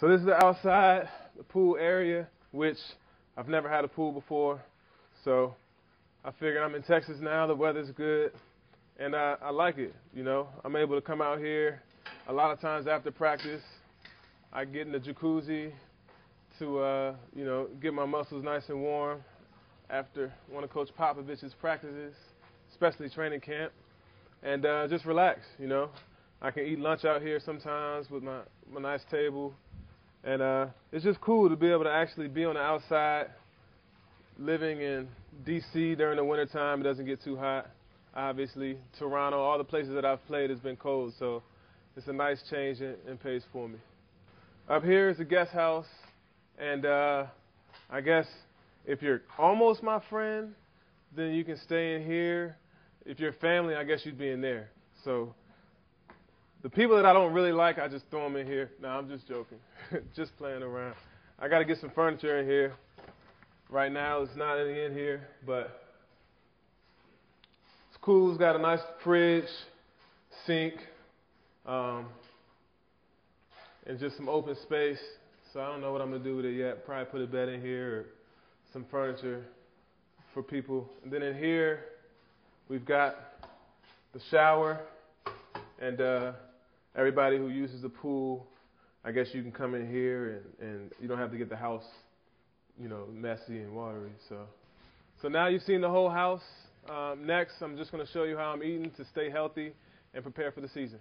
So this is the outside, the pool area, which I've never had a pool before. So I figured I'm in Texas now, the weather's good, and I, I like it. You know, I'm able to come out here a lot of times after practice. I get in the jacuzzi to, uh, you know, get my muscles nice and warm after one of Coach Popovich's practices, especially training camp, and uh, just relax. You know, I can eat lunch out here sometimes with my my nice table and uh, it's just cool to be able to actually be on the outside, living in D.C. during the wintertime. It doesn't get too hot, obviously. Toronto, all the places that I've played has been cold, so it's a nice change in, pace for me. Up here is the guest house, and uh, I guess if you're almost my friend, then you can stay in here. If you're family, I guess you'd be in there. So the people that I don't really like, I just throw them in here. No, I'm just joking. just playing around. I got to get some furniture in here. Right now, it's not any in here, but it's cool. It's got a nice fridge, sink, um, and just some open space. So I don't know what I'm going to do with it yet. Probably put a bed in here or some furniture for people. And then in here, we've got the shower and uh, everybody who uses the pool, I guess you can come in here and, and you don't have to get the house, you know, messy and watery. So, so now you've seen the whole house. Um, next, I'm just going to show you how I'm eating to stay healthy and prepare for the season.